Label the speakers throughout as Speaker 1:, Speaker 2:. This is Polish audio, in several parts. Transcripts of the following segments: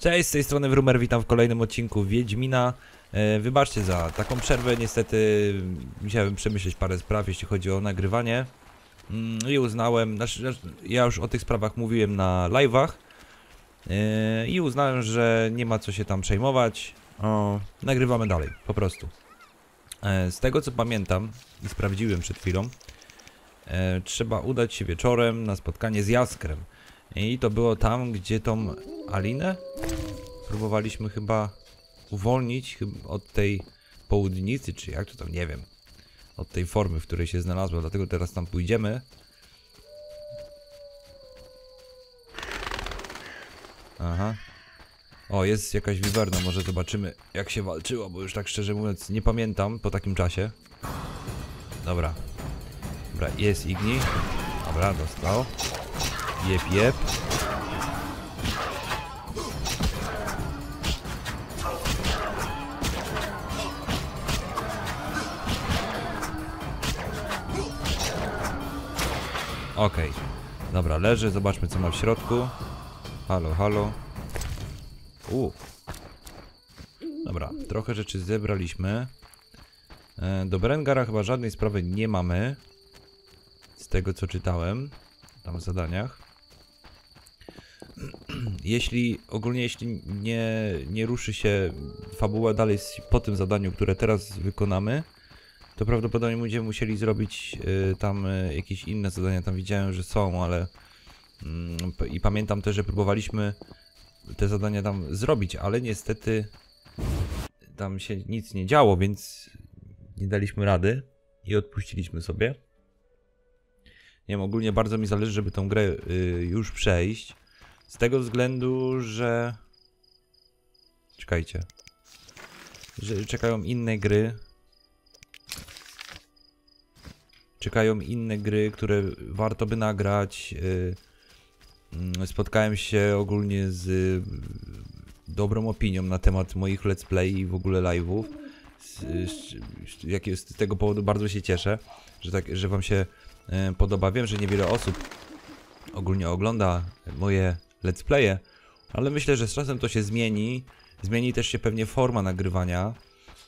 Speaker 1: Cześć, z tej strony Wrumer, witam w kolejnym odcinku Wiedźmina. E, wybaczcie za taką przerwę, niestety musiałem przemyśleć parę spraw, jeśli chodzi o nagrywanie. Mm, I uznałem, znaczy, znaczy, ja już o tych sprawach mówiłem na live'ach. E, I uznałem, że nie ma co się tam przejmować. O, nagrywamy dalej, po prostu. E, z tego co pamiętam i sprawdziłem przed chwilą, trzeba udać się wieczorem na spotkanie z Jaskrem. I to było tam, gdzie tą Alinę próbowaliśmy chyba uwolnić od tej południcy, czy jak to tam, nie wiem. Od tej formy, w której się znalazła, dlatego teraz tam pójdziemy. Aha. O, jest jakaś wiwerna, może zobaczymy jak się walczyło, bo już tak szczerze mówiąc nie pamiętam po takim czasie. Dobra. Dobra, jest Igni. Dobra, dostał. Jep, jep. Okej. Dobra, leży, zobaczmy co ma w środku. Halo, halo. U. Dobra, trochę rzeczy zebraliśmy. E, do Brengara chyba żadnej sprawy nie mamy. Z tego co czytałem. Tam w zadaniach. Jeśli, ogólnie jeśli nie, nie ruszy się fabuła dalej po tym zadaniu, które teraz wykonamy, to prawdopodobnie będziemy musieli zrobić y, tam y, jakieś inne zadania. Tam widziałem, że są, ale p- i pamiętam też, że próbowaliśmy te zadania tam zrobić, ale niestety tam się nic nie działo, więc nie daliśmy rady i odpuściliśmy sobie. Nie wiem, ogólnie bardzo mi zależy, żeby tą grę y, już przejść. Z tego względu, że. Czekajcie. Że czekają inne gry. Czekają inne gry, które warto by nagrać. y, mm, Spotkałem się ogólnie z y, dobrą opinią na temat moich let's play i w ogóle live'ów. Z, z, tego powodu bardzo się cieszę, że, tak, że wam się e, podoba. Wiem, że niewiele osób ogólnie ogląda moje let's playe, ale myślę, że z czasem to się zmieni. Zmieni też się pewnie forma nagrywania.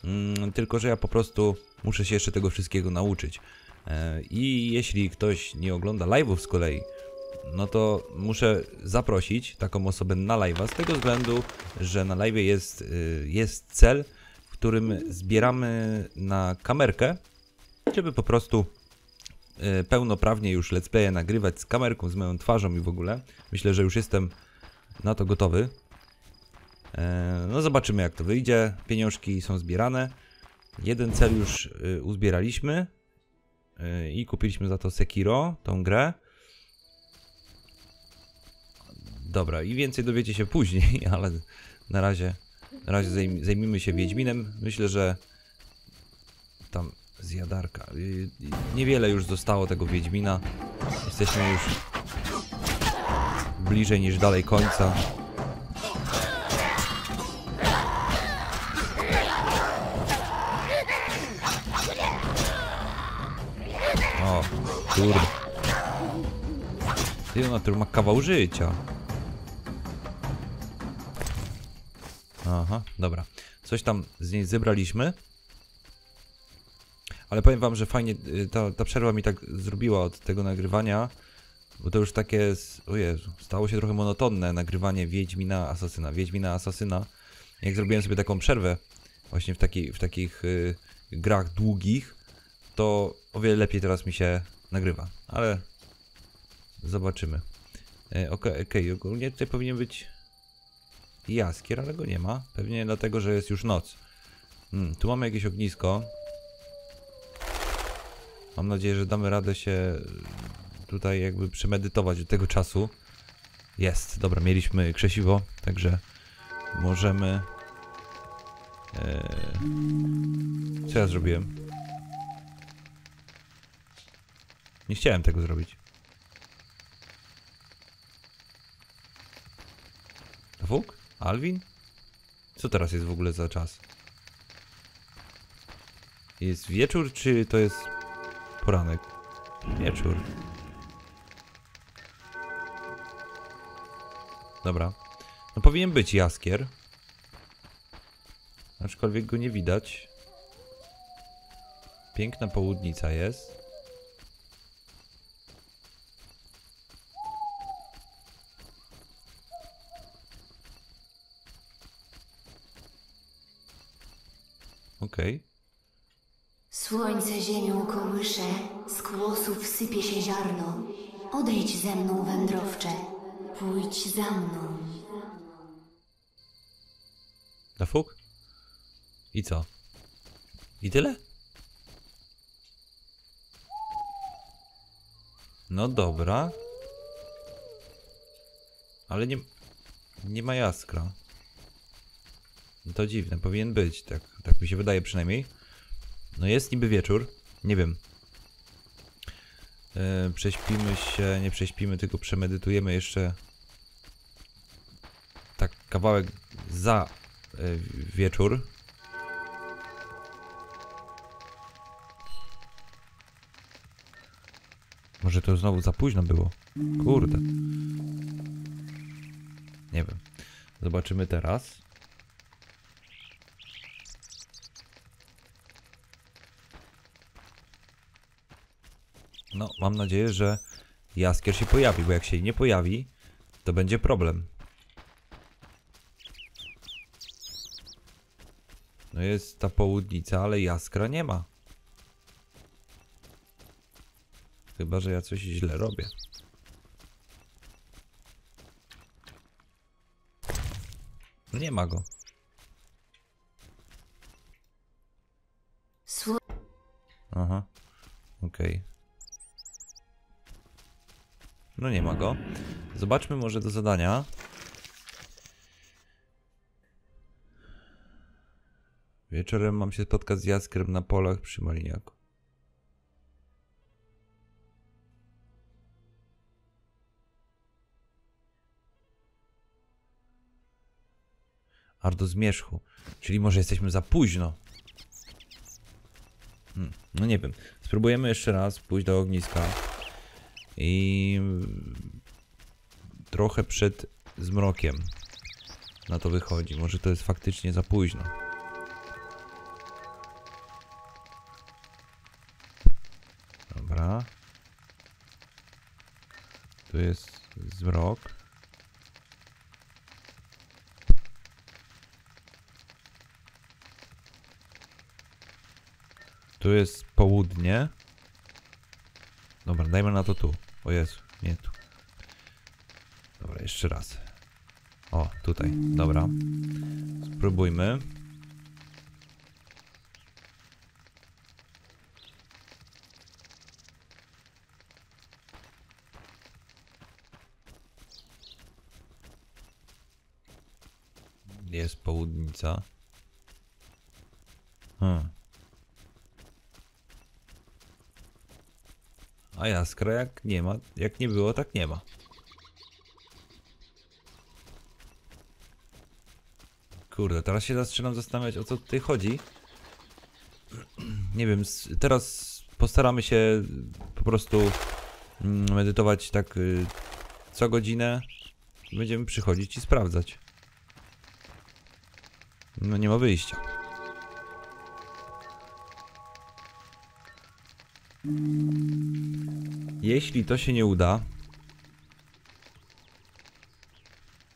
Speaker 1: Mm, tylko, że ja po prostu muszę się jeszcze tego wszystkiego nauczyć. E, I jeśli ktoś nie ogląda live'ów z kolei, no to muszę zaprosić taką osobę na live'a z tego względu, że na live jest, y, jest cel, w którym zbieramy na kamerkę, żeby po prostu pełnoprawnie już let's play nagrywać z kamerką, z moją twarzą i w ogóle. Myślę, że już jestem na to gotowy. E, No zobaczymy jak to wyjdzie. Pieniążki są zbierane. Jeden cel już y, uzbieraliśmy i kupiliśmy za to Sekiro, tą grę. Dobra, i więcej dowiecie się później, ale na razie, na razie zajm, zajmijmy się Wiedźminem. Myślę, że tam zjadarka. Niewiele już zostało tego Wiedźmina. Jesteśmy już bliżej niż dalej końca. O, kurde. Ty, ona tu ma kawał życia. Aha, dobra. Coś tam z niej zebraliśmy. Ale powiem wam, że fajnie y, ta, ta przerwa mi tak zrobiła od tego nagrywania. Bo to już takie, o Jezu, stało się trochę monotonne nagrywanie Wiedźmina Asasyna. Wiedźmina Asasyna. Jak zrobiłem sobie taką przerwę właśnie w, taki, w takich y, grach długich, to o wiele lepiej teraz mi się nagrywa. Ale zobaczymy. E, Okej, okej, ogólnie tutaj powinien być jaskier, ale go nie ma. Pewnie dlatego, że jest już noc. Hmm, tu mamy jakieś ognisko. Mam nadzieję, że damy radę się tutaj jakby przemedytować do tego czasu. Jest, dobra, mieliśmy krzesiwo, także możemy... E, co ja zrobiłem? Nie chciałem tego zrobić. Wuk? Alwin? Co teraz jest w ogóle za czas? Jest wieczór, czy to jest poranek? Wieczór. Dobra. No powinien być jaskier. Aczkolwiek go nie widać. Piękna południca jest. Okej.
Speaker 2: Słońce ziemią kołysze, z kłosów sypie się ziarno. Odejdź ze mną, wędrowcze, pójdź za mną.
Speaker 1: Na fuk? I co? I tyle? No dobra. Ale nie, nie ma jaskra. To dziwne, powinien być, tak, tak mi się wydaje przynajmniej. No jest niby wieczór, nie wiem. E, prześpimy się, nie prześpimy, tylko przemedytujemy jeszcze tak kawałek za e, wieczór. Może to znowu za późno było. Kurde. Nie wiem. Zobaczymy teraz. No, mam nadzieję, że jaskier się pojawi, bo jak się nie pojawi, to będzie problem. No jest ta południca, ale jaskra nie ma. Chyba, że ja coś źle robię. No Nie ma go. Aha. Okej. No nie ma go. Zobaczmy może do zadania. Wieczorem mam się spotkać z Jaskrem na polach przy Maliniaku. Aż do zmierzchu. Czyli może jesteśmy za późno. Hmm, no nie wiem. Spróbujemy jeszcze raz pójść do ogniska. I trochę przed zmrokiem na to wychodzi. Może to jest faktycznie za późno. Dobra. Tu jest zmrok. Tu jest południe. Dobra, dajmy na to tu. O Jezu, nie tu. Dobra, jeszcze raz. O, tutaj. Dobra. Spróbujmy. Jest południca. Hmm. A jaskra jak nie ma, jak nie było, tak nie ma. Kurde, teraz się zaczynam zastanawiać o co tutaj chodzi. Nie wiem, teraz postaramy się po prostu mm, medytować tak y, co godzinę. Będziemy przychodzić i sprawdzać. No nie ma wyjścia. Jeśli to się nie uda,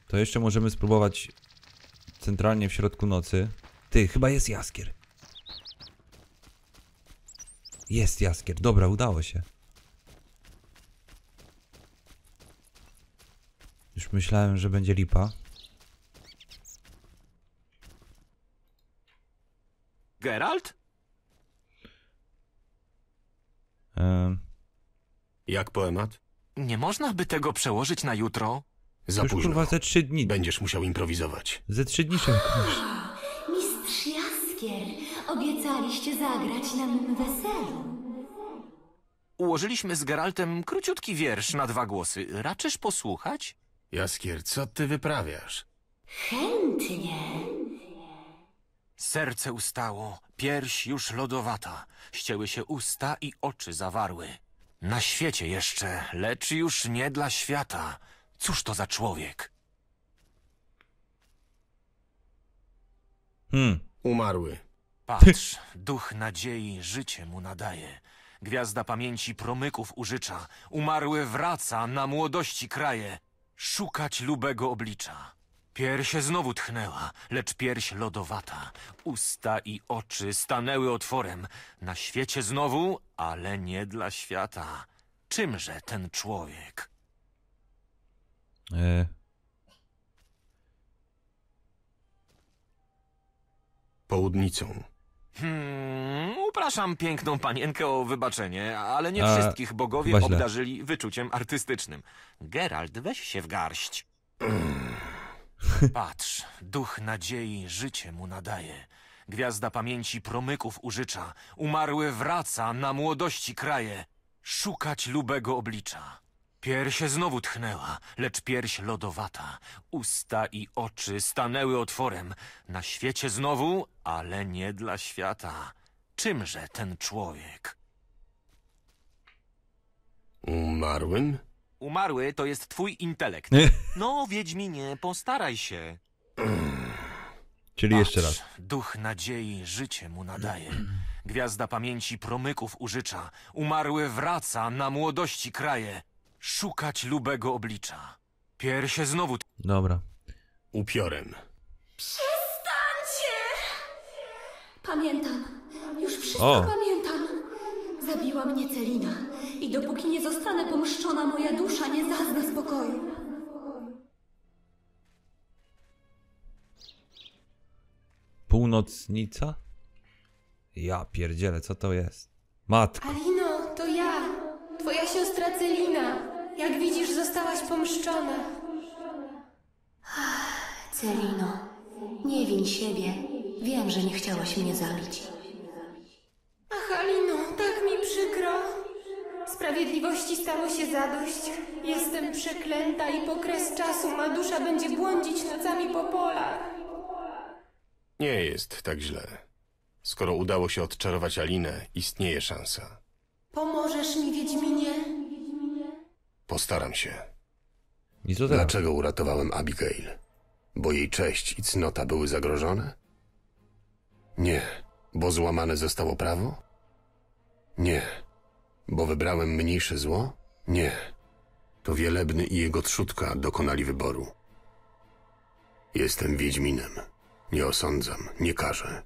Speaker 1: to jeszcze możemy spróbować centralnie w środku nocy. Ty, chyba jest jaskier. Jest jaskier, dobra, udało się. Już myślałem, że będzie lipa.
Speaker 3: Geralt?
Speaker 1: Ehm,
Speaker 4: Jak poemat?
Speaker 3: Nie można by tego przełożyć na jutro?
Speaker 4: Za
Speaker 1: już
Speaker 4: późno.
Speaker 1: kurwa ze trzy dni.
Speaker 4: Będziesz musiał improwizować.
Speaker 1: Ze trzy dni czekasz.
Speaker 2: Mistrz Jaskier, obiecaliście zagrać na mym weselu.
Speaker 3: Ułożyliśmy z Geraltem króciutki wiersz na dwa głosy. Raczysz posłuchać?
Speaker 4: Jaskier, co ty wyprawiasz?
Speaker 2: Chętnie.
Speaker 3: Serce ustało, pierś już lodowata, ścięły się usta i oczy zawarły. Na świecie jeszcze, lecz już nie dla świata. Cóż to za człowiek?
Speaker 1: Hmm.
Speaker 4: Umarły.
Speaker 3: Patrz, duch nadziei życie mu nadaje. Gwiazda pamięci promyków użycza. Umarły wraca na młodości kraje. Szukać lubego oblicza. Pierś znowu tchnęła, lecz pierś lodowata. Usta i oczy stanęły otworem. Na świecie znowu, ale nie dla świata. Czymże ten człowiek?
Speaker 1: E,
Speaker 4: Południcą.
Speaker 3: Hmm, upraszam piękną panienkę o wybaczenie, ale nie
Speaker 1: A,
Speaker 3: wszystkich bogowie obdarzyli wyczuciem artystycznym. Geralt, weź się w garść. Patrz, duch nadziei życie mu nadaje. Gwiazda pamięci promyków użycza. Umarły wraca, na młodości kraje. Szukać lubego oblicza. Pierś znowu tchnęła, lecz pierś lodowata. Usta i oczy stanęły otworem. Na świecie znowu, ale nie dla świata. Czymże ten człowiek?
Speaker 4: Umarłym?
Speaker 3: Umarły to jest twój intelekt. No, Wiedźminie, postaraj się.
Speaker 1: czyli jeszcze raz.
Speaker 3: Patrz, Duch nadziei życie mu nadaje. Gwiazda pamięci promyków użycza. Umarły wraca, na młodości kraje. Szukać lubego oblicza. Pierś znowu
Speaker 1: Dobra.
Speaker 4: Upiorem.
Speaker 2: Pamiętam. Już wszystko
Speaker 1: O.
Speaker 2: pamiętam. Zabiła mnie Celina. I dopóki nie zostanę pomszczona, moja dusza nie zazna spokoju.
Speaker 1: Północnica? Ja pierdzielę, co to jest? Matko.
Speaker 5: Alino, to ja, twoja siostra Celina. Jak widzisz, zostałaś pomszczona.
Speaker 2: Celino, nie win siebie. Wiem, że nie chciałaś mnie zabić.
Speaker 5: Ach, Alino, tak mi przykro. Sprawiedliwości stało się zadość. Jestem przeklęta i po kres czasu ma dusza będzie błądzić nocami po polach.
Speaker 4: Nie jest tak źle. Skoro udało się odczarować Alinę, istnieje szansa.
Speaker 5: Pomożesz mi, Wiedźminie?
Speaker 4: Postaram się.
Speaker 1: I co teraz?
Speaker 4: Dlaczego uratowałem Abigail? Bo jej cześć i cnota były zagrożone? Nie. Bo złamane zostało prawo? Nie. Bo wybrałem mniejsze zło? Nie. To Wielebny i jego trzutka dokonali wyboru. Jestem Wiedźminem. Nie osądzam, nie karzę.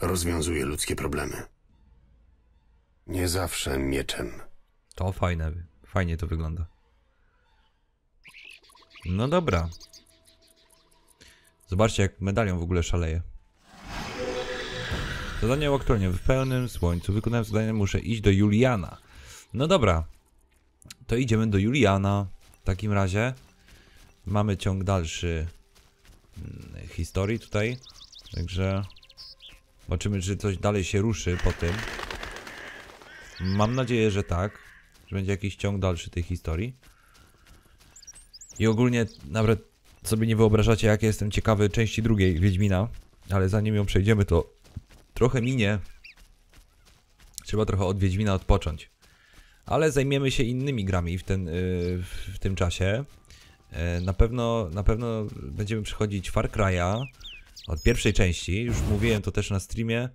Speaker 4: Rozwiązuję ludzkie problemy. Nie zawsze mieczem.
Speaker 1: To fajne. Fajnie to wygląda. No dobra. Zobaczcie, jak medalion w ogóle szaleje. Zadanie aktualnie w pełnym słońcu. Wykonałem zadanie, muszę iść do Juliana. No dobra. To idziemy do Juliana. W takim razie mamy ciąg dalszy mm, historii tutaj. Także zobaczymy, czy coś dalej się ruszy po tym. Mam nadzieję, że tak. Że będzie jakiś ciąg dalszy tej historii. I ogólnie nawet sobie nie wyobrażacie, jak jestem ciekawy części drugiej Wiedźmina. Ale zanim ją przejdziemy, to trochę minie. Trzeba trochę od Wiedźmina odpocząć. Ale zajmiemy się innymi grami w, ten, yy, w tym czasie. Yy, na pewno, na pewno będziemy przechodzić Far Cry'a od pierwszej części. Już mówiłem to też na streamie.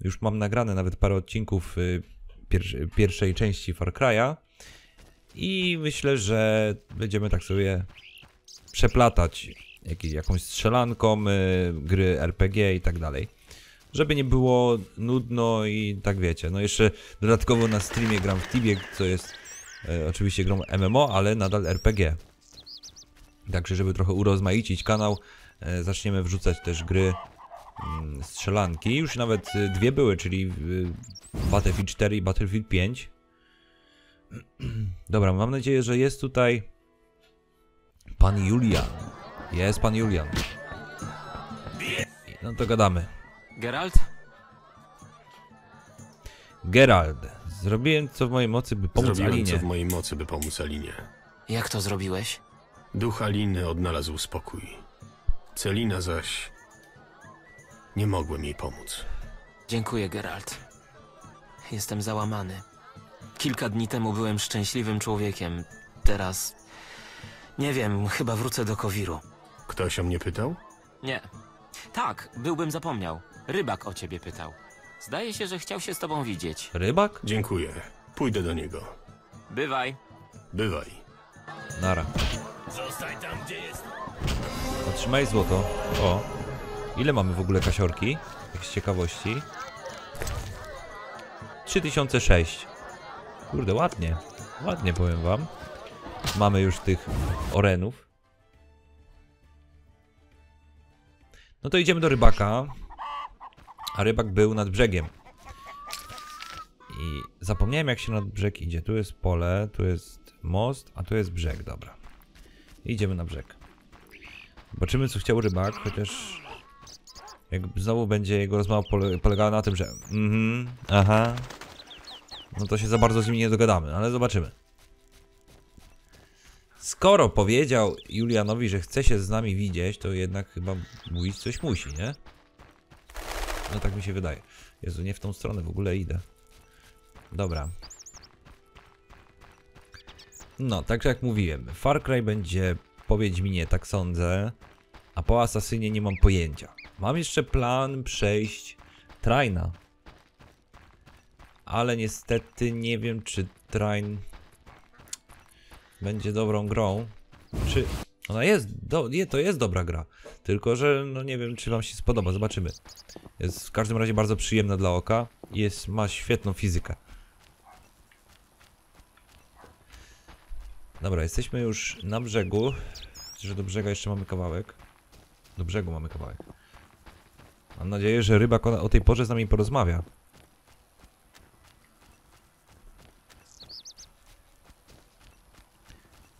Speaker 1: Już mam nagrane nawet parę odcinków yy, pier- pierwszej części Far Cry'a. I myślę, że będziemy tak sobie przeplatać jakąś strzelanką, y, gry RPG i tak dalej. Żeby nie było nudno i tak wiecie. No jeszcze dodatkowo na streamie gram w Tibie, co jest e, oczywiście grą MMO, ale nadal RPG. Także żeby trochę urozmaicić kanał, e, zaczniemy wrzucać też gry mm, strzelanki. Już nawet y, dwie były, czyli y, Battlefield 4 i Battlefield 5. Dobra, mam nadzieję, że jest tutaj pan Julian. Jest pan Julian. No to gadamy.
Speaker 3: Geralt?
Speaker 1: Gerald, zrobiłem co w mojej mocy, by pomóc
Speaker 4: Zrobiłem
Speaker 1: Alinie.
Speaker 4: co w mojej mocy, by pomóc Alinie.
Speaker 3: Jak to zrobiłeś?
Speaker 4: Duch Aliny odnalazł spokój. Celina zaś... Nie mogłem jej pomóc.
Speaker 6: Dziękuję, Geralt. Jestem załamany. Kilka dni temu byłem szczęśliwym człowiekiem. Teraz. Nie wiem, chyba wrócę do Kowiru.
Speaker 4: Ktoś o mnie pytał?
Speaker 6: Nie. Tak, byłbym zapomniał. Rybak o ciebie pytał. Zdaje się, że chciał się z tobą widzieć.
Speaker 1: Rybak?
Speaker 4: Dziękuję. Pójdę do niego.
Speaker 6: Bywaj.
Speaker 4: Bywaj.
Speaker 1: Nara. Otrzymaj złoto. O. Ile mamy w ogóle kasiorki? Tak z ciekawości. 3006. Kurde, ładnie. Ładnie powiem wam. Mamy już tych orenów. No to idziemy do rybaka. A rybak był nad brzegiem. I zapomniałem jak się nad brzeg idzie. Tu jest pole, tu jest most, a tu jest brzeg, dobra. Idziemy na brzeg. Zobaczymy co chciał rybak, chociaż... Jak znowu będzie jego rozmowa pole polegała na tym, że... Mhm, aha... No to się za bardzo z nim nie dogadamy, ale zobaczymy. Skoro powiedział Julianowi, że chce się z nami widzieć, to jednak chyba mówić coś musi, nie? No tak mi się wydaje. Jezu, nie w tą stronę w ogóle idę. Dobra. No, tak jak mówiłem, Far Cry będzie po Wiedźminie, tak sądzę, a po Asasynie nie mam pojęcia. Mam jeszcze plan przejść Traina. Ale niestety nie wiem, czy Train będzie dobrą grą. Czy ona jest, do, nie, to jest dobra gra. Tylko, że no nie wiem, czy wam się spodoba, zobaczymy. Jest w każdym razie bardzo przyjemna dla oka. Jest, ma świetną fizykę. Dobra, jesteśmy już na brzegu. Że do brzega jeszcze mamy kawałek. Do brzegu mamy kawałek. Mam nadzieję, że rybak o tej porze z nami porozmawia.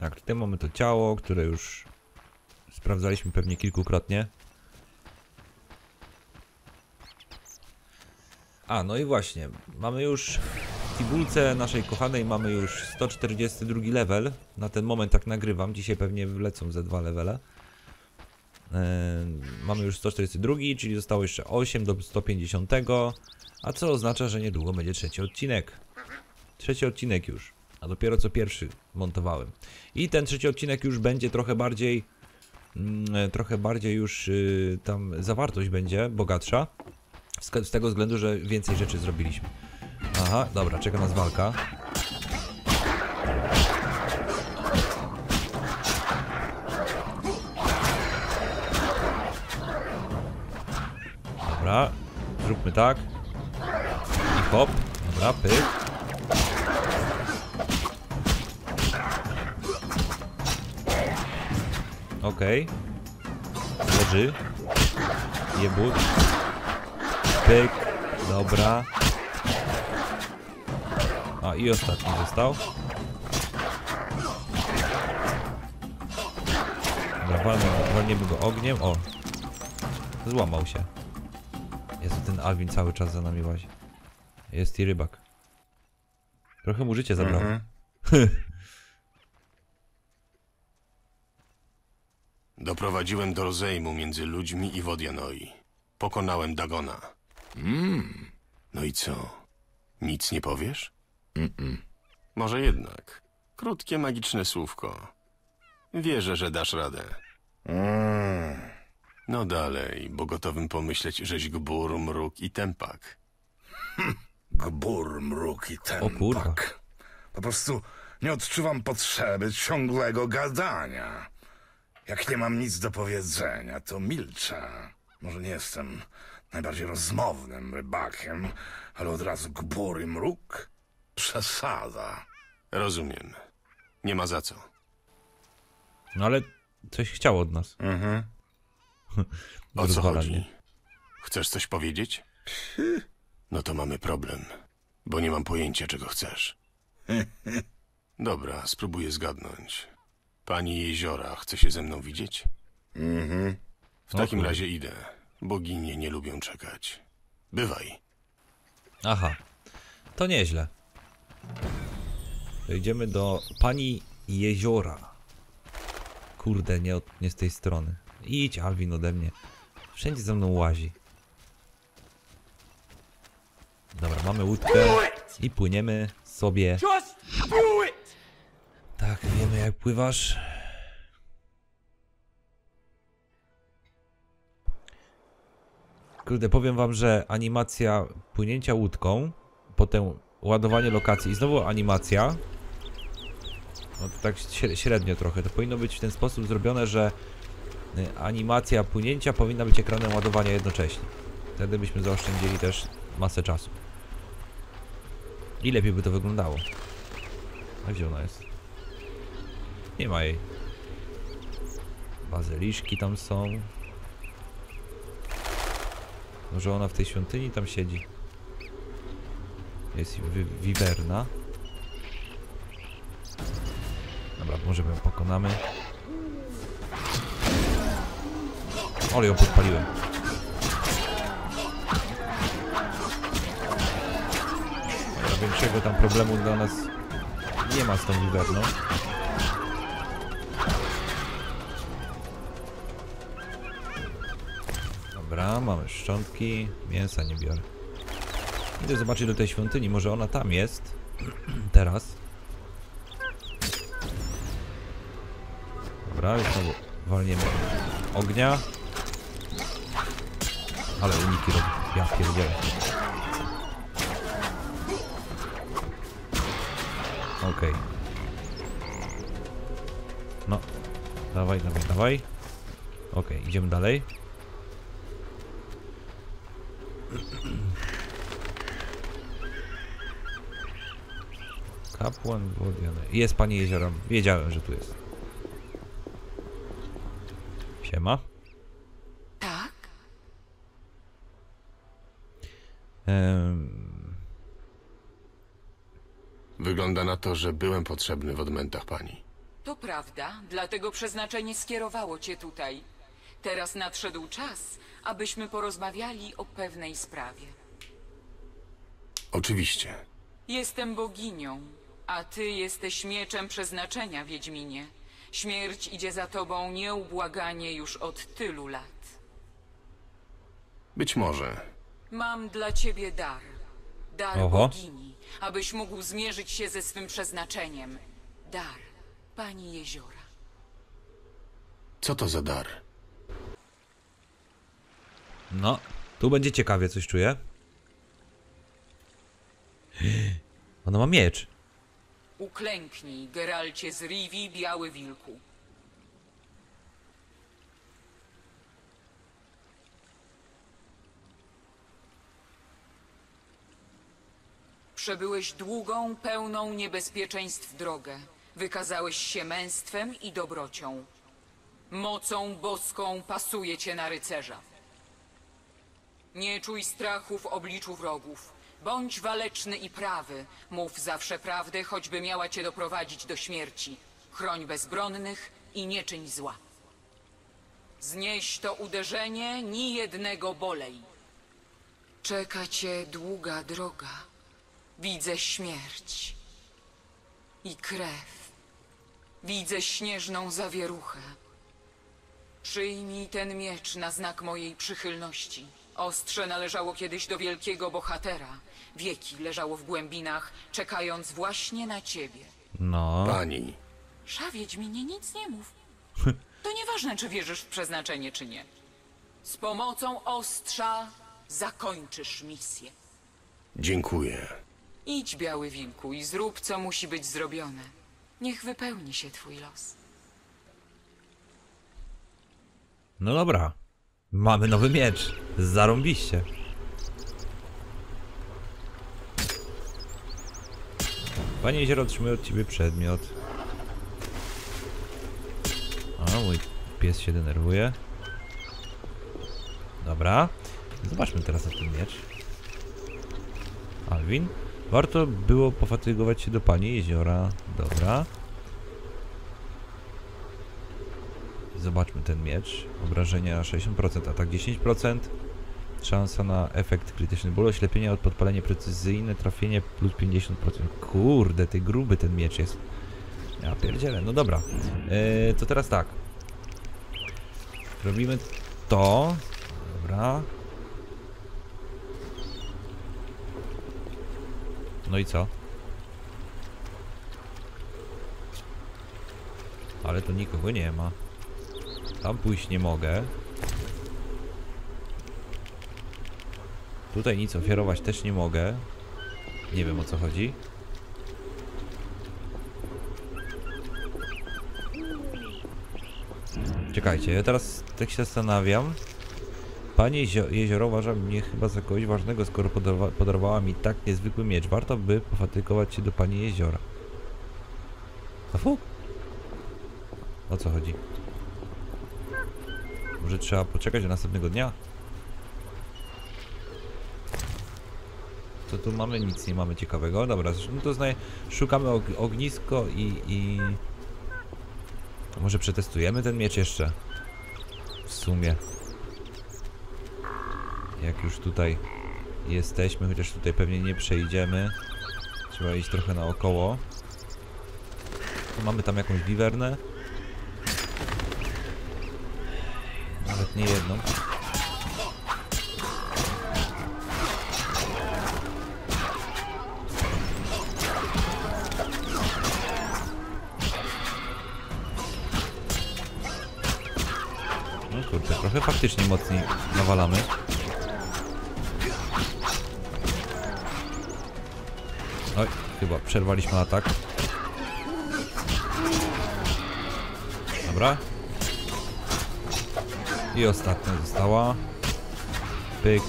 Speaker 1: Tak, tutaj mamy to ciało, które już sprawdzaliśmy pewnie kilkukrotnie. A, no i właśnie, mamy już w Tibulce naszej kochanej mamy już 142 level. Na ten moment tak nagrywam, dzisiaj pewnie wlecą ze dwa levele. Yy, mamy już 142, czyli zostało jeszcze 8 do 150, a co oznacza, że niedługo będzie trzeci odcinek. Trzeci odcinek już, a dopiero co pierwszy montowałem. I ten trzeci odcinek już będzie trochę bardziej, mm, trochę bardziej już yy, tam zawartość będzie bogatsza. Z, z tego względu, że więcej rzeczy zrobiliśmy. Aha, dobra, czeka nas walka. Dobra, zróbmy tak. I hop, dobra, pyk. Okej. Leży. Jebut. Pyk. Dobra. A i ostatni został. Dobra, walmy, walniemy go ogniem. O! Złamał się. Jezu, ten Alvin cały czas za nami łazi. Jest i rybak. Trochę mu życie zabrało.
Speaker 4: Doprowadziłem do rozejmu między ludźmi i Wodianoi. Pokonałem Dagona. No i co? Nic nie powiesz? Może jednak. Krótkie magiczne słówko. Wierzę, że dasz radę. No dalej, bo gotowym pomyśleć, żeś gbur, mruk i tempak.
Speaker 7: Gbur, mruk i ten
Speaker 1: O kurwa.
Speaker 7: pak. Po prostu nie odczuwam potrzeby ciągłego gadania. Jak nie mam nic do powiedzenia, to milczę. Może nie jestem najbardziej rozmownym rybakiem, ale od razu gbur i mruk? Przesada.
Speaker 4: Rozumiem. Nie ma za co.
Speaker 1: No ale coś chciał od nas.
Speaker 7: Mhm.
Speaker 4: O co chodzi? Chcesz coś powiedzieć? No to mamy problem, bo nie mam pojęcia, czego chcesz. Dobra, spróbuję zgadnąć. Pani Jeziora chce się ze mną widzieć?
Speaker 7: Mhm.
Speaker 4: W takim
Speaker 1: kurde.
Speaker 4: razie idę. Boginie nie lubią czekać. Bywaj.
Speaker 1: Aha. To nieźle. To idziemy do pani Jeziora. Kurde, nie, od, nie z tej strony. Idź, Alvin, ode mnie. Wszędzie ze mną łazi. Dobra, mamy łódkę i płyniemy sobie. Tak, wiemy jak pływasz. Kurde, powiem wam, że animacja płynięcia łódką, potem ładowanie lokacji i znowu animacja. No to tak śre- średnio trochę. To powinno być w ten sposób zrobione, że y, animacja płynięcia powinna być ekranem ładowania jednocześnie. Wtedy byśmy zaoszczędzili też masę czasu. I lepiej by to wyglądało. A gdzie ona jest? Nie ma jej. Bazyliszki tam są. Może ona w tej świątyni tam siedzi. Jest wi wiwerna. Dobra, może ją pokonamy. Ale ją podpaliłem. Dobra, większego tam problemu dla nas nie ma z tą wiwerną. Dobra, mamy szczątki. Mięsa nie biorę. Idę zobaczyć do tej świątyni, może ona tam jest. Teraz. Dobra, już znowu walniemy ognia. Ale uniki robi. Ja pierdzielę. Okej. No. Dawaj, dawaj, dawaj. Okej, idziemy dalej. Kapłan Wodiany. Jest pani jeziora. Wiedziałem, że tu jest. Siema.
Speaker 8: Tak?
Speaker 1: Ehm,
Speaker 4: Wygląda na to, że byłem potrzebny w odmętach pani.
Speaker 8: To prawda, dlatego przeznaczenie skierowało cię tutaj. Teraz nadszedł czas, abyśmy porozmawiali o pewnej sprawie.
Speaker 4: Oczywiście.
Speaker 8: Jestem boginią, a ty jesteś mieczem przeznaczenia, Wiedźminie. Śmierć idzie za tobą nieubłaganie już od tylu lat.
Speaker 4: Być może.
Speaker 8: Mam dla ciebie dar. Dar
Speaker 1: Oho.
Speaker 8: bogini, abyś mógł zmierzyć się ze swym przeznaczeniem. Dar pani jeziora.
Speaker 4: Co to za dar?
Speaker 1: no, tu będzie ciekawie, coś czuję. Ona ma miecz.
Speaker 8: Uklęknij, Geralcie z Rivi, Biały Wilku. Przebyłeś długą, pełną niebezpieczeństw drogę. Wykazałeś się męstwem i dobrocią. Mocą boską pasuje cię na rycerza. Nie czuj strachu w obliczu wrogów. Bądź waleczny i prawy. Mów zawsze prawdę, choćby miała cię doprowadzić do śmierci. Chroń bezbronnych i nie czyń zła. Znieś to uderzenie, ni jednego bolej. Czeka cię długa droga. Widzę śmierć i krew. Widzę śnieżną zawieruchę. Przyjmij ten miecz na znak mojej przychylności. Ostrze należało kiedyś do wielkiego bohatera. Wieki leżało w głębinach, czekając właśnie na ciebie.
Speaker 1: No.
Speaker 4: Pani.
Speaker 8: Szawiedź mi nie nic nie mów. To nieważne, czy wierzysz w przeznaczenie, czy nie. Z pomocą ostrza zakończysz misję.
Speaker 4: Dziękuję.
Speaker 8: Idź, Biały Wilku, i zrób, co musi być zrobione. Niech wypełni się twój los.
Speaker 1: No dobra. Mamy nowy miecz. Zarąbiście. Panie jezioro otrzymuje od ciebie przedmiot. A, mój pies się denerwuje. Dobra. Zobaczmy teraz na ten miecz. Alwin. Warto było pofatygować się do pani jeziora. Dobra. Zobaczmy ten miecz. Obrażenia na 60%, atak 10%. Szansa na efekt krytyczny ból, oślepienie od podpalenia precyzyjne, trafienie plus 50%. Kurde, ty gruby ten miecz jest. Ja pierdzielę, no dobra. Yy, to teraz tak. Robimy to. Dobra. No i co? Ale to nikogo nie ma. Tam pójść nie mogę. Tutaj nic ofiarować też nie mogę. Nie wiem o co chodzi. Czekajcie, ja teraz tak się zastanawiam. Pani Jezio- Jezioro uważa mnie chyba za kogoś ważnego, skoro podarowa podarowała mi tak niezwykły miecz. Warto by pofatykować się do Pani Jeziora. A fu? O co chodzi? Może trzeba poczekać do następnego dnia? Co tu mamy? Nic nie mamy ciekawego. Dobra, no to znaj szukamy og ognisko i, i... Może przetestujemy ten miecz jeszcze? W sumie. Jak już tutaj jesteśmy, chociaż tutaj pewnie nie przejdziemy. Trzeba iść trochę naokoło. Mamy tam jakąś wiwernę. Nawet nie jedną. Faktycznie mocniej nawalamy. Oj, chyba przerwaliśmy atak. Dobra. I ostatnia została. Pyk.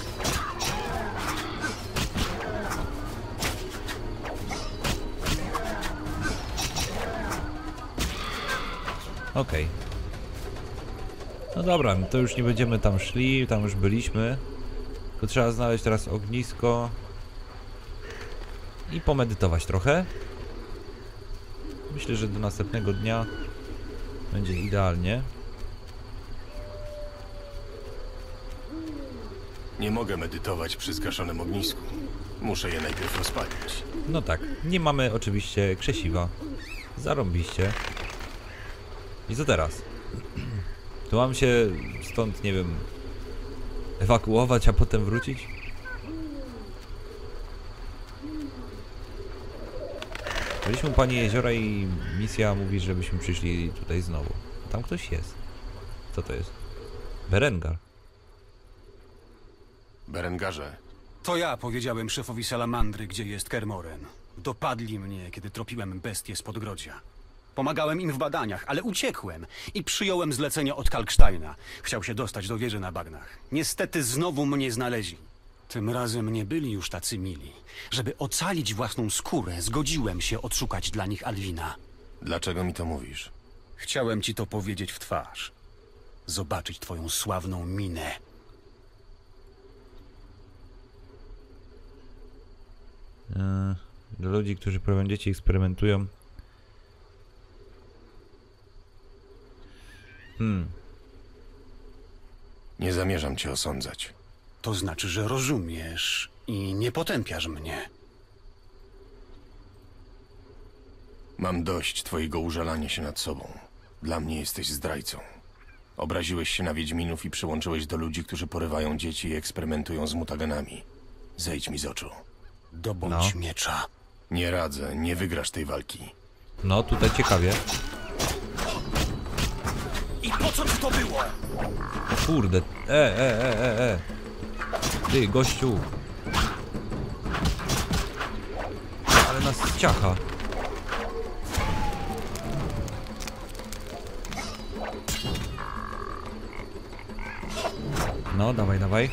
Speaker 1: Okej. No dobra, to już nie będziemy tam szli, tam już byliśmy. Tylko trzeba znaleźć teraz ognisko. I pomedytować trochę. Myślę, że do następnego dnia będzie idealnie.
Speaker 4: Nie mogę medytować przy zgaszonym ognisku. Muszę je najpierw rozpalić.
Speaker 1: No tak, nie mamy oczywiście krzesiwa. Zarąbiście. I co teraz? Tu mam się stąd, nie wiem, ewakuować, a potem wrócić? Byliśmy u Pani Jeziora i misja mówi, żebyśmy przyszli tutaj znowu. Tam ktoś jest. Co to jest? Berengar.
Speaker 4: Berengarze,
Speaker 9: To ja powiedziałem szefowi salamandry, gdzie jest Kermoren. Dopadli mnie, kiedy tropiłem bestie z podgrodzia. Pomagałem im w badaniach, ale uciekłem i przyjąłem zlecenie od Kalksteina. Chciał się dostać do wieży na bagnach. Niestety znowu mnie znaleźli. Tym razem nie byli już tacy mili. Żeby ocalić własną skórę, zgodziłem się odszukać dla nich Alwina.
Speaker 4: dlaczego mi to mówisz?
Speaker 9: Chciałem ci to powiedzieć w twarz. Zobaczyć twoją sławną minę.
Speaker 1: Yy, Dla ludzi, którzy próbują dzieci eksperymentują. Hmm.
Speaker 4: Nie zamierzam cię osądzać.
Speaker 9: To znaczy, że rozumiesz i nie potępiasz mnie.
Speaker 4: Mam dość twojego użalania się nad sobą. Dla mnie jesteś zdrajcą. Obraziłeś się na Wiedźminów i przyłączyłeś do ludzi, którzy porywają dzieci i eksperymentują z mutagenami. Zejdź mi z oczu.
Speaker 9: Dobądź
Speaker 1: No.
Speaker 9: miecza.
Speaker 4: Nie radzę, nie wygrasz tej walki.
Speaker 1: No, tutaj ciekawie.
Speaker 9: Po co ci to było?
Speaker 1: Kurde. E, e, e, e, e. Ty, gościu. Ale nas ciacha. No, dawaj, dawaj.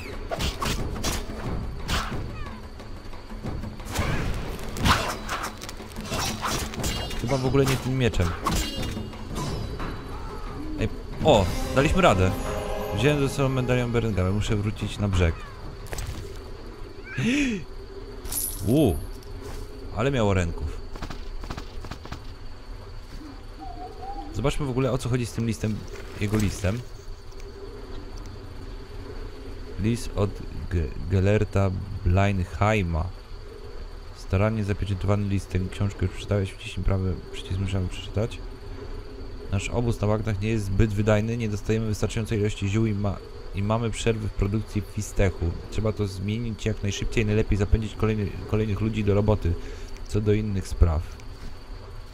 Speaker 1: Chyba w ogóle nie tym mieczem. O, daliśmy radę. Wziąłem ze sobą medalion Berengara, muszę wrócić na brzeg. Uuu, ale miało ręków. Zobaczmy w ogóle o co chodzi z tym listem, jego listem. List od G Gelerta Bleinheima. Starannie zapieczętowany list. Tę książkę już przeczytałeś, wciśnij prawy przycisk aby przeczytać. Nasz obóz na bagnach nie jest zbyt wydajny, nie dostajemy wystarczającej ilości ziół i, ma i mamy przerwy w produkcji fistechu. Trzeba to zmienić jak najszybciej, najlepiej zapędzić kolejny, kolejnych ludzi do roboty. Co do innych spraw.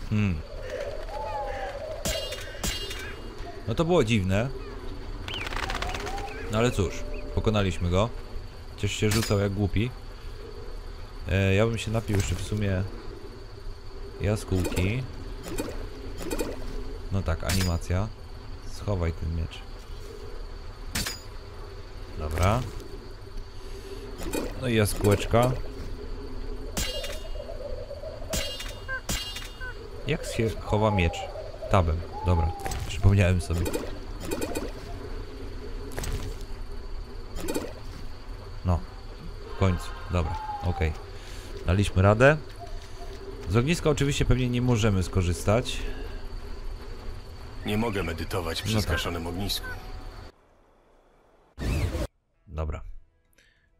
Speaker 1: Hmm. No to było dziwne. No ale cóż, pokonaliśmy go. Chociaż się rzucał jak głupi. E, ja bym się napił jeszcze w sumie jaskółki. No tak, animacja. Schowaj ten miecz. Dobra. No i jaskółeczka. Jak się chowa miecz? Tabem. Dobra, przypomniałem sobie. No, w końcu. Dobra, okej. Daliśmy radę. Z ogniska oczywiście pewnie nie możemy skorzystać.
Speaker 4: Nie mogę medytować przy
Speaker 1: No tak.
Speaker 4: skaszonym ognisku.
Speaker 1: Dobra.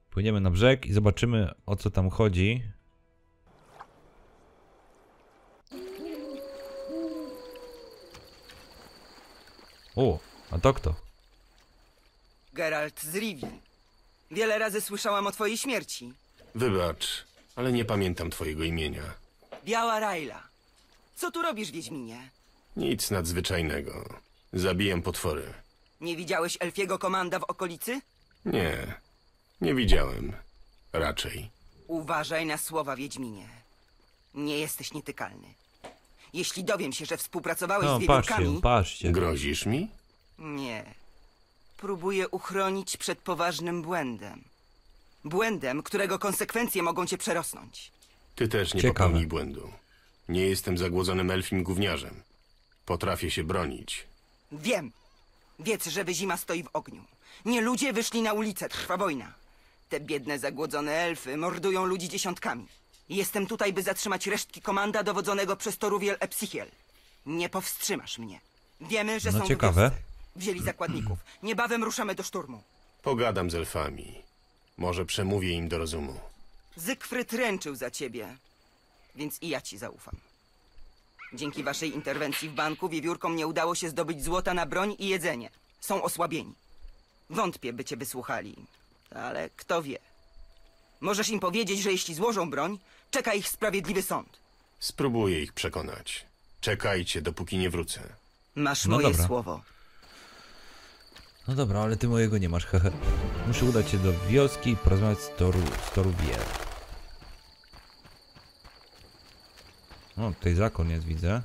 Speaker 1: Płyniemy na brzeg i zobaczymy o co tam chodzi. O, a to kto?
Speaker 10: Geralt z Rivii. Wiele razy słyszałam o twojej śmierci.
Speaker 4: Wybacz, ale nie pamiętam twojego imienia.
Speaker 10: Biała Raila. Co tu robisz, Wiedźminie?
Speaker 4: Nic nadzwyczajnego. Zabijam potwory.
Speaker 10: Nie widziałeś elfiego komanda w okolicy?
Speaker 4: Nie, nie widziałem. Raczej.
Speaker 10: Uważaj na słowa, Wiedźminie. Nie jesteś nietykalny. Jeśli dowiem się, że współpracowałeś
Speaker 1: No,
Speaker 10: z wiewiórkami...
Speaker 1: patrzcie, patrzcie.
Speaker 4: Grozisz mi?
Speaker 10: Nie. Próbuję uchronić przed poważnym błędem. Błędem, którego konsekwencje mogą cię przerosnąć.
Speaker 4: Ty też nie
Speaker 1: Ciekawe.
Speaker 4: popełnij błędu. Nie jestem zagłodzonym elfim gówniarzem. Potrafię się bronić.
Speaker 10: Wiem. Wiedz, że wyzima stoi w ogniu. Nie ludzie wyszli na ulicę, trwa wojna. Te biedne, zagłodzone elfy mordują ludzi dziesiątkami. Jestem tutaj, by zatrzymać resztki komanda dowodzonego przez Toruwiel Epsichiel. Nie powstrzymasz mnie. Wiemy, że
Speaker 1: No
Speaker 10: są
Speaker 1: ciekawe.
Speaker 10: wiosce. Wzięli zakładników. Niebawem ruszamy do szturmu.
Speaker 4: Pogadam z elfami. Może przemówię im do rozumu.
Speaker 10: Zygfryd ręczył za ciebie, więc i ja ci zaufam. Dzięki waszej interwencji w banku wiewiórkom nie udało się zdobyć złota na broń i jedzenie. Są osłabieni. Wątpię, by cię wysłuchali, ale kto wie. Możesz im powiedzieć, że jeśli złożą broń, czeka ich sprawiedliwy sąd.
Speaker 4: Spróbuję ich przekonać. Czekajcie, dopóki nie wrócę.
Speaker 10: Masz
Speaker 1: No
Speaker 10: moje
Speaker 1: dobra.
Speaker 10: słowo.
Speaker 1: No dobra, ale ty mojego nie masz, hehe. Muszę udać się do wioski i porozmawiać z Toru, z Toruwiel. O, tutaj zakon jest, widzę.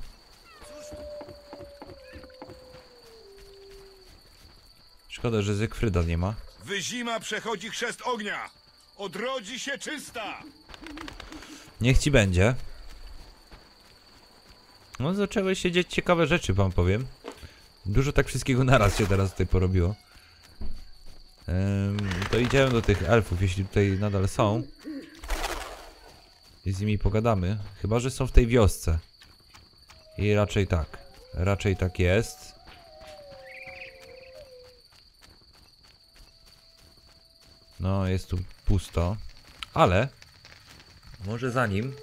Speaker 1: Szkoda, że Zygfryda nie ma.
Speaker 11: Wyzima przechodzi chrzest ognia! Odrodzi się czysta!
Speaker 1: Niech ci będzie. No, zaczęły się dziać ciekawe rzeczy, wam powiem. Dużo tak wszystkiego naraz się teraz tutaj porobiło. To idziemy do tych elfów, jeśli tutaj nadal są. I z nimi pogadamy. Chyba, że są w tej wiosce. I raczej tak. Raczej tak jest. No, jest tu pusto. Ale może zanim.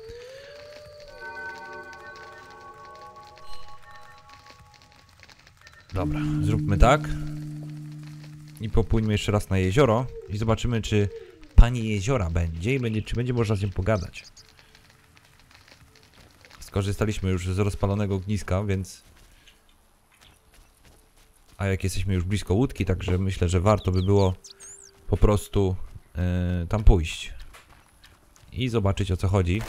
Speaker 1: Dobra, zróbmy tak. I popłyńmy jeszcze raz na jezioro i zobaczymy, czy pani jeziora będzie i będzie, czy będzie można z nią pogadać. Skorzystaliśmy już z rozpalonego ogniska, więc. A jak jesteśmy już blisko łódki, także myślę, że warto by było po prostu yy, tam pójść i zobaczyć o co chodzi.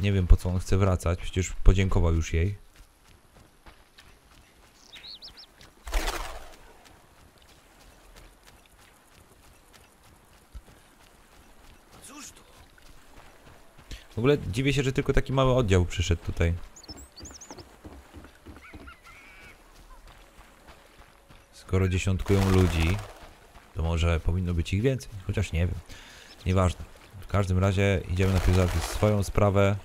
Speaker 1: Nie wiem po co on chce wracać, przecież podziękował już jej. W ogóle dziwię się, że tylko taki mały oddział przyszedł tutaj. Skoro dziesiątkują ludzi, to może powinno być ich więcej, chociaż nie wiem. Nieważne. W każdym razie idziemy najpierw załatwić swoją sprawę.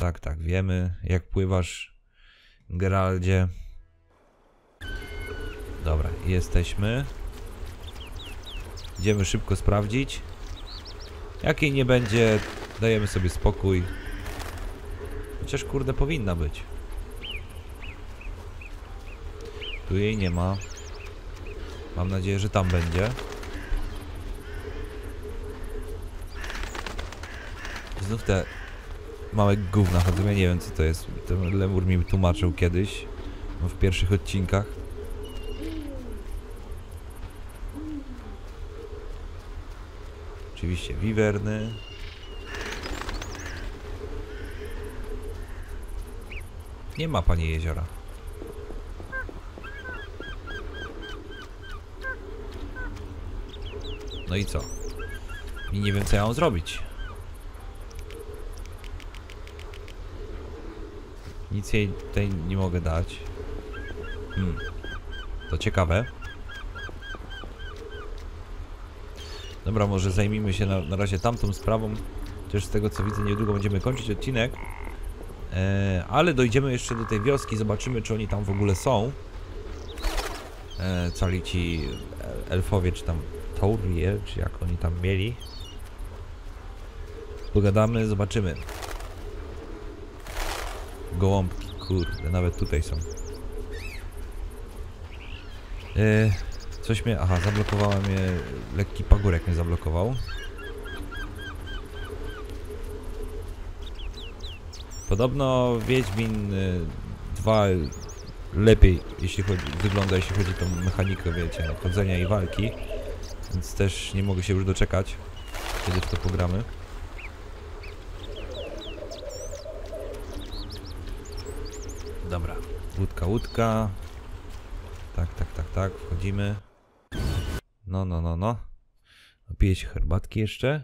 Speaker 1: Tak, tak, wiemy jak pływasz, Geraldzie. Dobra, jesteśmy. Idziemy szybko sprawdzić. Jak jej nie będzie, dajemy sobie spokój. Chociaż kurde powinna być. Tu jej nie ma. Mam nadzieję, że tam będzie. Znów te małe gówna chodzą. Ja nie wiem co to jest. Ten lemur mi tłumaczył kiedyś. no, W pierwszych odcinkach. Oczywiście wiwerny. Nie ma pani jeziora. No i co? I nie wiem co ja mam zrobić. Nic jej tutaj nie mogę dać. Hmm. To ciekawe. Dobra, może zajmijmy się na, na razie tamtą sprawą. Chociaż z tego co widzę, niedługo będziemy kończyć odcinek. E, ale dojdziemy jeszcze do tej wioski, zobaczymy czy oni tam w ogóle są. E, cali ci elfowie, czy tam Taurie, czy jak oni tam mieli. Pogadamy, zobaczymy. Gołąbki, kurde, nawet tutaj są. E, coś mnie, aha, zablokowała mnie, lekki pagórek mnie zablokował. Podobno Wiedźmin 2 lepiej jeśli chodzi, wygląda jeśli chodzi o tą mechanikę, wiecie, chodzenia i walki. Więc też nie mogę się już doczekać, kiedy w to pogramy. Dobra, łódka, łódka. Tak, tak, tak, tak, wchodzimy. No, no, no, no. Napiję się herbatki jeszcze.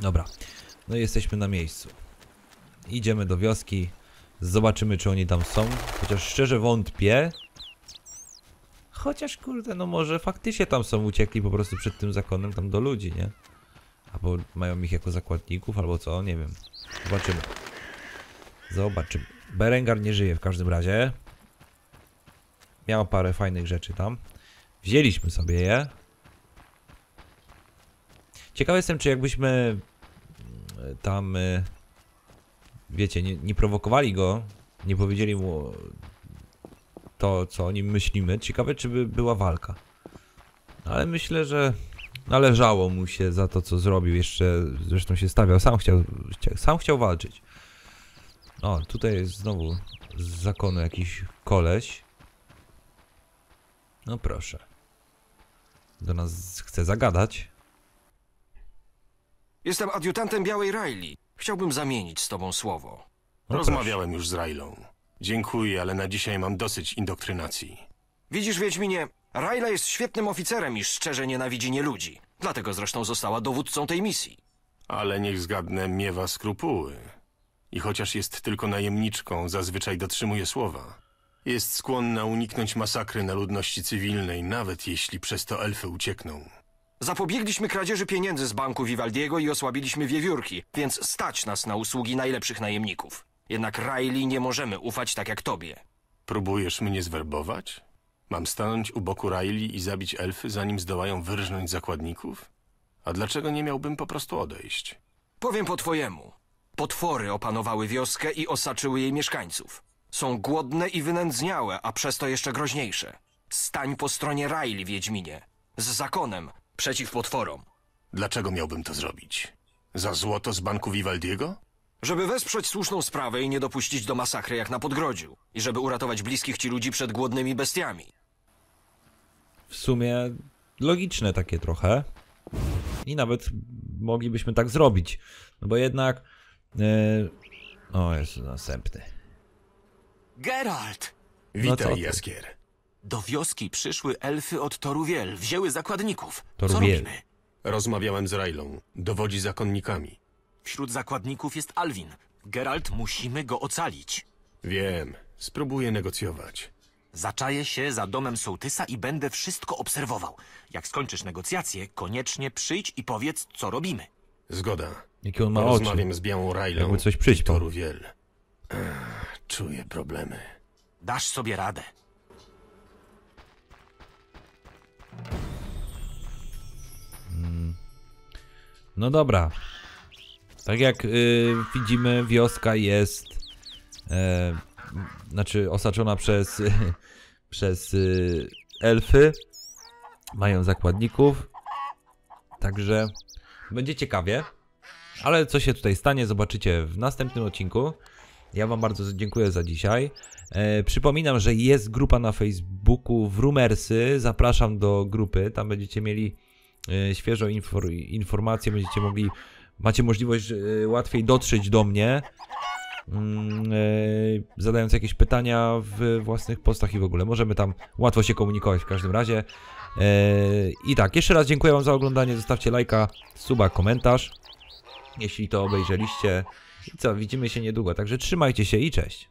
Speaker 1: Dobra, no i jesteśmy na miejscu. Idziemy do wioski. Zobaczymy, czy oni tam są. Chociaż szczerze wątpię. Chociaż kurde, no może faktycznie tam są, uciekli po prostu przed tym zakonem tam do ludzi, nie? Albo mają ich jako zakładników, albo co, nie wiem. Zobaczymy. Zobaczymy. Berengar nie żyje w każdym razie. Miał parę fajnych rzeczy tam. Wzięliśmy sobie je. Ciekawy jestem, czy jakbyśmy mm, tam, y, wiecie, nie, nie prowokowali go, nie powiedzieli mu to, co o nim myślimy. Ciekawe, czy by była walka. Ale myślę, że należało mu się za to, co zrobił. Jeszcze zresztą się stawiał. Sam chciał, chcia- sam chciał walczyć. O, tutaj jest znowu z zakonu jakiś koleś. No proszę. Do nas chce zagadać.
Speaker 12: Jestem adiutantem Białej Riley. Chciałbym zamienić z tobą słowo.
Speaker 1: No
Speaker 4: Rozmawiałem już z Railą. Dziękuję, ale na dzisiaj mam dosyć indoktrynacji.
Speaker 12: Widzisz, Wiedźminie, Riley jest świetnym oficerem i szczerze nienawidzi nieludzi. Dlatego zresztą została dowódcą tej misji.
Speaker 4: Ale niech zgadnę, miewa skrupuły. I chociaż jest tylko najemniczką, zazwyczaj dotrzymuje słowa. Jest skłonna uniknąć masakry na ludności cywilnej, nawet jeśli przez to elfy uciekną.
Speaker 12: Zapobiegliśmy kradzieży pieniędzy z banku Vivaldiego i osłabiliśmy wiewiórki, więc stać nas na usługi najlepszych najemników. Jednak Riley nie możemy ufać tak jak tobie.
Speaker 4: Próbujesz mnie zwerbować? Mam stanąć u boku Riley i zabić elfy, zanim zdołają wyrżnąć zakładników? A dlaczego nie miałbym po prostu odejść?
Speaker 12: Powiem po twojemu. Potwory opanowały wioskę i osaczyły jej mieszkańców. Są głodne i wynędzniałe, a przez to jeszcze groźniejsze. Stań po stronie Riley, Wiedźminie. Z zakonem, przeciw potworom.
Speaker 4: Dlaczego miałbym to zrobić? Za złoto z banku Vivaldiego?
Speaker 12: Żeby wesprzeć słuszną sprawę i nie dopuścić do masakry jak na Podgrodziu. I żeby uratować bliskich ci ludzi przed głodnymi bestiami.
Speaker 1: w sumie logiczne takie trochę. I nawet moglibyśmy tak zrobić. No bo jednak. Yy... O, jest następny.
Speaker 3: Geralt!
Speaker 1: No
Speaker 4: Witaj,
Speaker 1: ty?
Speaker 4: Jaskier.
Speaker 3: Do wioski przyszły elfy od Toruwiel, wzięły zakładników. Co
Speaker 1: Toruwiel.
Speaker 3: robimy?
Speaker 4: Rozmawiałem z Railą. Dowodzi zakonnikami.
Speaker 3: Wśród zakładników jest Alwin. Geralt, musimy go ocalić.
Speaker 4: Wiem. Spróbuję negocjować.
Speaker 3: Zaczaję się za domem sołtysa i będę wszystko obserwował. Jak skończysz negocjacje, koniecznie przyjdź i powiedz, co robimy.
Speaker 4: Zgoda.
Speaker 1: Jakie on ma oczy.
Speaker 4: Rozmawiam z Białą Railą.
Speaker 1: Jakby coś przyćpał.
Speaker 4: Toru Wiel. Ech, Czuję problemy.
Speaker 3: Dasz sobie radę.
Speaker 1: No dobra. Tak jak y, widzimy, wioska jest. E, znaczy osaczona przez. przez y, elfy. Mają zakładników. Także będzie ciekawie. Ale co się tutaj stanie, zobaczycie w następnym odcinku. Ja Wam bardzo dziękuję za dzisiaj. E, przypominam, że jest grupa na Facebooku w Rumersy. Zapraszam do grupy. Tam będziecie mieli E, świeżo infor informacje, będziecie mogli, macie możliwość e, łatwiej dotrzeć do mnie, mm, e, zadając jakieś pytania w własnych postach i w ogóle. Możemy tam łatwo się komunikować w każdym razie. I tak, jeszcze raz dziękuję Wam za oglądanie, zostawcie lajka, suba, komentarz, jeśli to obejrzeliście. I co, widzimy się niedługo, także trzymajcie się i cześć.